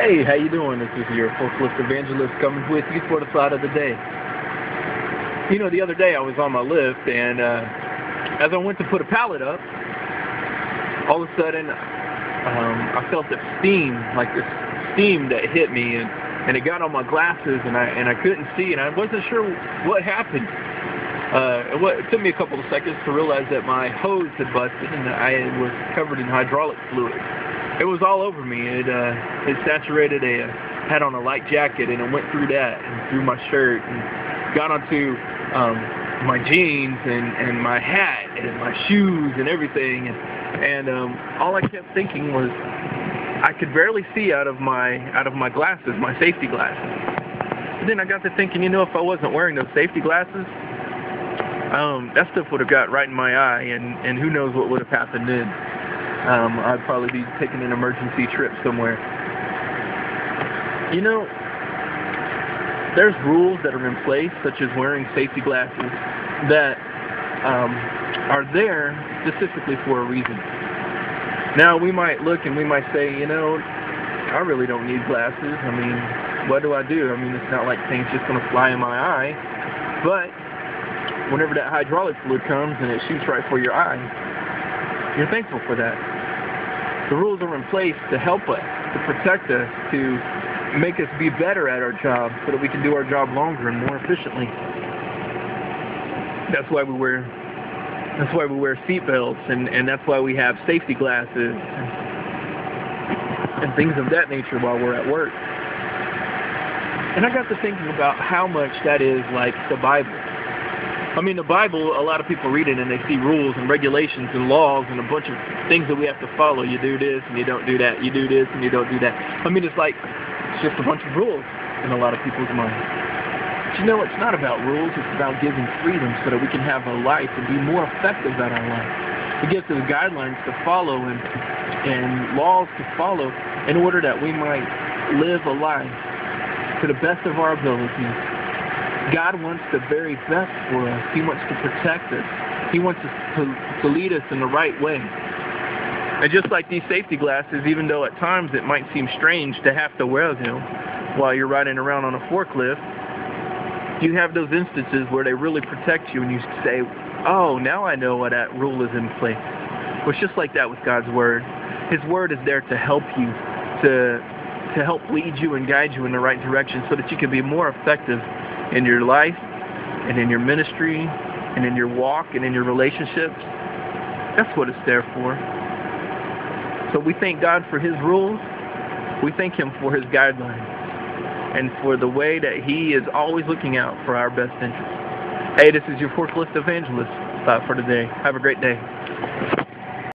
Hey, how you doing? This is your forklift evangelist coming with you for the thought of the day. You know, the other day I was on my lift, and uh, as I went to put a pallet up, all of a sudden um, I felt this steam, like this steam that hit me, and, and it got on my glasses, and I and I couldn't see, and I wasn't sure what happened. Uh, it, it took me a couple of seconds to realize that my hose had busted, and I was covered in hydraulic fluid it was all over me. It uh, it saturated a had on a light jacket and it went through that and through my shirt and got onto um, my jeans and and my hat and my shoes and everything and and um, all I kept thinking was I could barely see out of my out of my glasses, my safety glasses. And then I got to thinking, you know, if I wasn't wearing those safety glasses, um, that stuff would have got right in my eye, and and who knows what would have happened then um, I'd probably be taking an emergency trip somewhere. You know, there's rules that are in place, such as wearing safety glasses, that um, are there specifically for a reason. Now, we might look and we might say, you know, I really don't need glasses. I mean, what do I do? I mean, it's not like things just going to fly in my eye. But whenever that hydraulic fluid comes and it shoots right for your eye, you're thankful for that. The rules are in place to help us, to protect us, to make us be better at our job so that we can do our job longer and more efficiently. That's why we wear that's why we wear seat belts and, and that's why we have safety glasses and, and things of that nature while we're at work. And I got to thinking about how much that is like the Bible. I mean, the Bible, a lot of people read it and they see rules and regulations and laws and a bunch of things that we have to follow. You do this and you don't do that. You do this and you don't do that. I mean, it's like, it's just a bunch of rules in a lot of people's minds. But you know, it's not about rules. It's about giving freedom so that we can have a life and be more effective at our life. It gives us guidelines to follow and, and laws to follow in order that we might live a life to the best of our abilities God wants the very best for us. He wants to protect us. He wants us to, to lead us in the right way. And just like these safety glasses, even though at times it might seem strange to have to wear them while you're riding around on a forklift, you have those instances where they really protect you and you say, oh, now I know why that rule is in place. Well, it's just like that with God's Word. His Word is there to help you, to, to help lead you and guide you in the right direction so that you can be more effective in your life and in your ministry and in your walk and in your relationships. That's what it's there for. So we thank God for his rules. We thank him for his guidelines and for the way that he is always looking out for our best interests. Hey, this is your forklift evangelist uh, for today. Have a great day.